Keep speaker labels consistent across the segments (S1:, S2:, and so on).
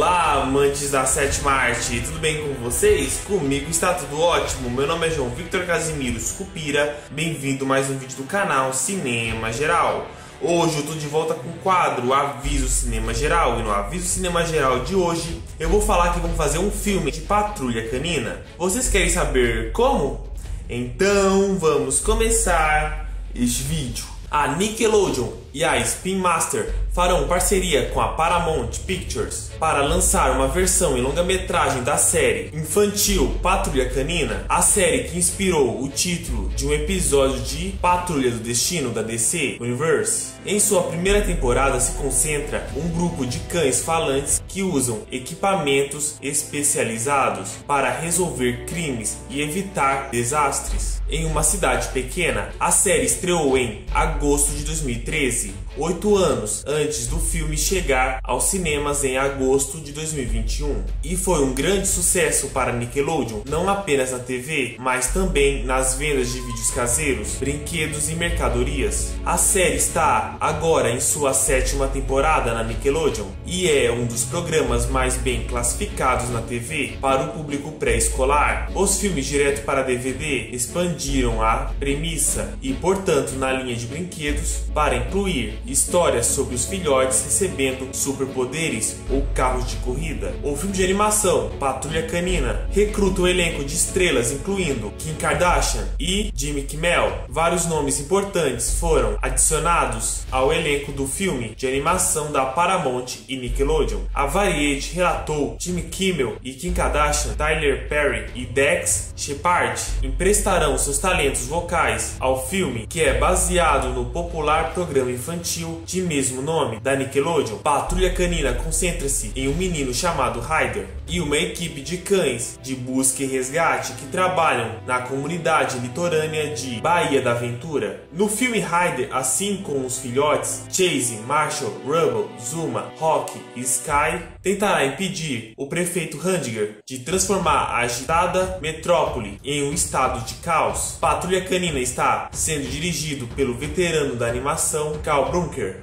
S1: Olá, amantes da sétima arte, tudo bem com vocês? Comigo está tudo ótimo. Meu nome é João Victor Casimiro Scupira. Bem-vindo a mais um vídeo do canal Cinema Geral. Hoje eu tô de volta com o quadro Aviso Cinema Geral e no Aviso Cinema Geral de hoje eu vou falar que vamos fazer um filme de Patrulha Canina. Vocês querem saber como? Então vamos começar este vídeo. A Nickelodeon e a Spin Master farão parceria com a Paramount Pictures para lançar uma versão em longa-metragem da série infantil Patrulha Canina, a série que inspirou o título de um episódio de Patrulha do Destino da DC Universe. Em sua primeira temporada se concentra um grupo de cães falantes que usam equipamentos especializados para resolver crimes e evitar desastres. Em uma cidade pequena, a série estreou em agosto de 2013, oito anos antes do filme chegar aos cinemas em agosto de 2021. E foi um grande sucesso para Nickelodeon, não apenas na TV, mas também nas vendas de vídeos caseiros, brinquedos e mercadorias. A série está agora em sua sétima temporada na Nickelodeon e é um dos programas mais bem classificados na TV para o público pré-escolar. Os filmes direto para DVD expandiram a premissa e, portanto, na linha de brinquedos para incluir histórias sobre os filhotes recebendo superpoderes ou carros de corrida. O filme de animação Patrulha Canina recruta o um elenco de estrelas incluindo Kim Kardashian e Jimmy Kimmel. Vários nomes importantes foram adicionados ao elenco do filme de animação da Paramount e Nickelodeon. A Variety relatou Jimmy Kimmel e Kim Kardashian, Tyler Perry e Dex Shepard emprestarão seus talentos vocais ao filme que é baseado no popular programa infantil de mesmo nome da Nickelodeon. Patrulha Canina concentra-se em um menino chamado Ryder e uma equipe de cães de busca e resgate que trabalham na comunidade litorânea de Bahia da Aventura. No filme Ryder, assim como os filhotes Chase, Marshall, Rubble, Zuma, Rock e Sky, tentará impedir o prefeito Handiger de transformar a agitada metrópole em um estado de caos. Patrulha Canina está sendo dirigido pelo veterano da animação Carl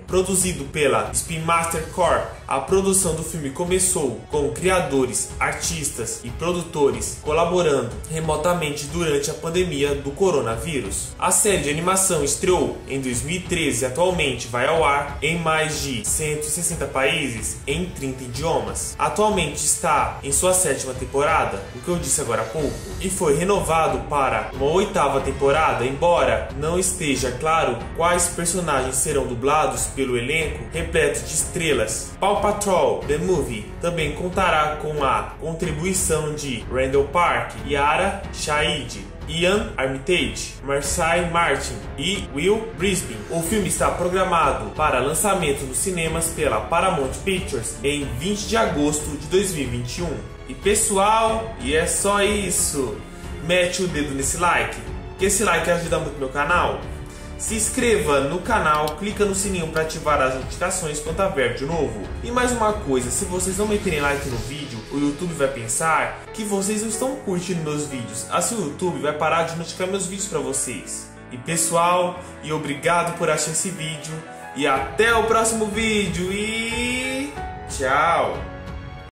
S1: Produzido pela Spin Master Corp. A produção do filme começou com criadores, artistas e produtores colaborando remotamente durante a pandemia do coronavírus. A série de animação estreou em 2013 e atualmente vai ao ar em mais de 160 países em 30 idiomas. Atualmente está em sua sétima temporada, o que eu disse agora há pouco, e foi renovado para uma oitava temporada, embora não esteja claro quais personagens serão dublados pelo elenco repleto de estrelas. Paw Patrol The Movie também contará com a contribuição de Randall Park, Yara Shahid, Ian Armitage, Marcy Martin e Will Brisbane. O filme está programado para lançamento nos cinemas pela Paramount Pictures em 20 de agosto de 2021. E pessoal, e é só isso. Mete o dedo nesse like, que esse like ajuda muito meu canal. Se inscreva no canal, clica no sininho para ativar as notificações quando houver de novo. E mais uma coisa, se vocês não meterem like no vídeo, o YouTube vai pensar que vocês não estão curtindo meus vídeos. Assim o YouTube vai parar de notificar meus vídeos para vocês. E pessoal, e obrigado por assistir esse vídeo. E até o próximo vídeo e tchau!